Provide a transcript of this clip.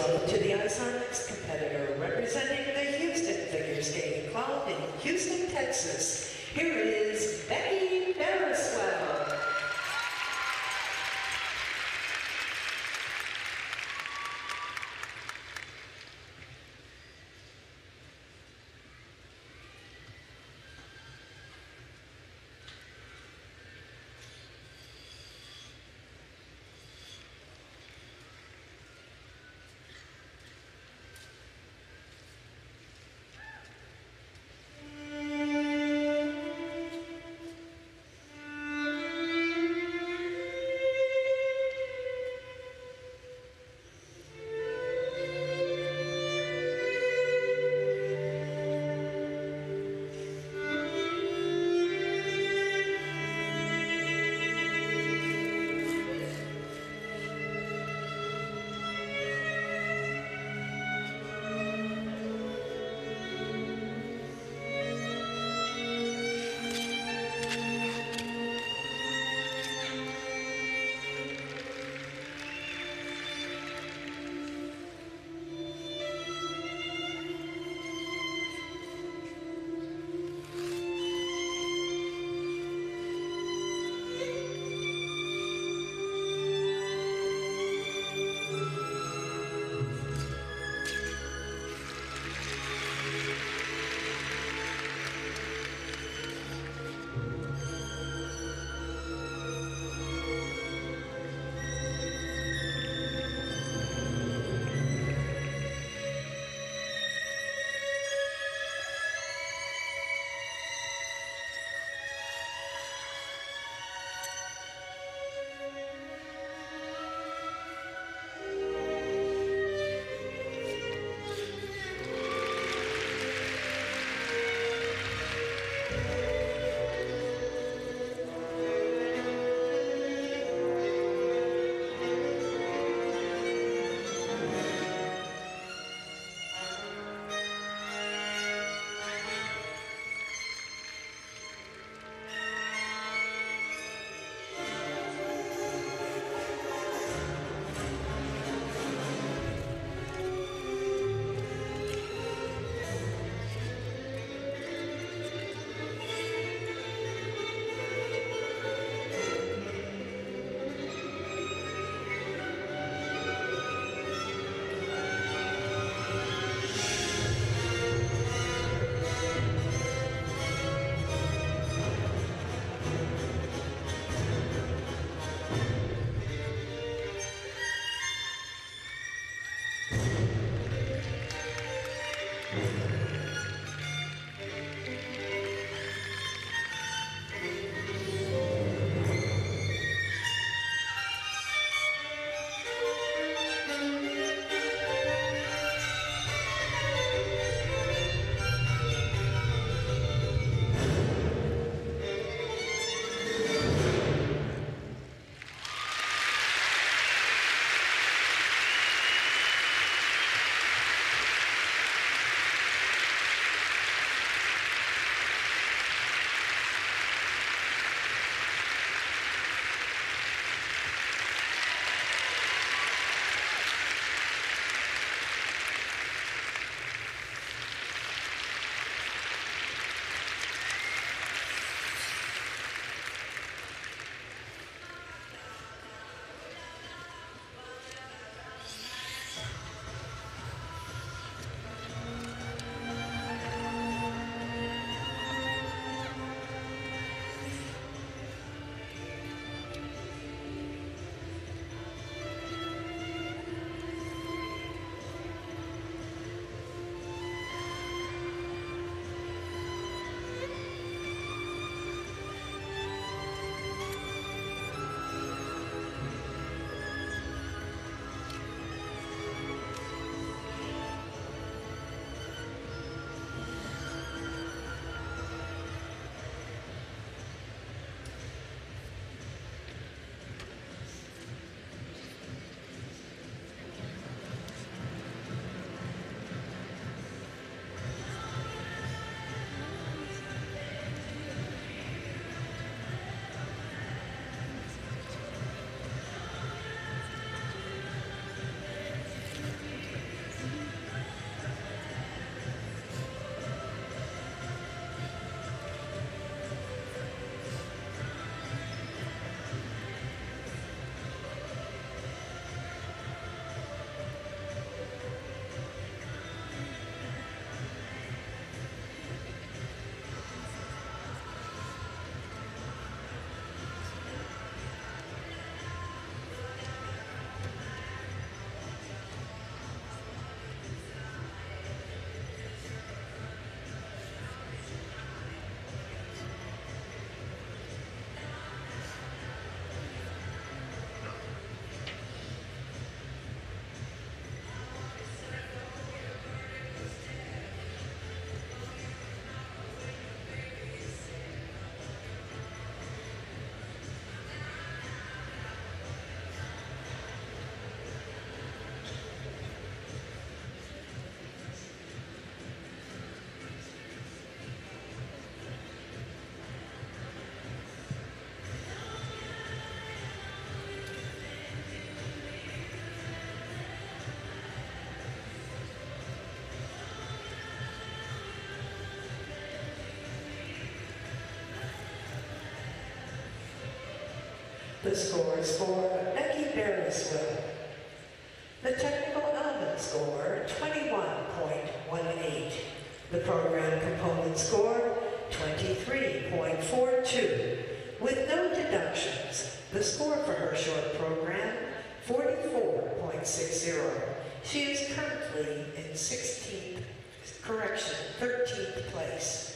welcome to the our next competitor representing the Houston Figure Skating Club in Houston, Texas. Here is The scores for Becky Bereswill. The technical element score, 21.18. The program component score, 23.42. With no deductions, the score for her short program, 44.60. She is currently in 16th, correction, 13th place.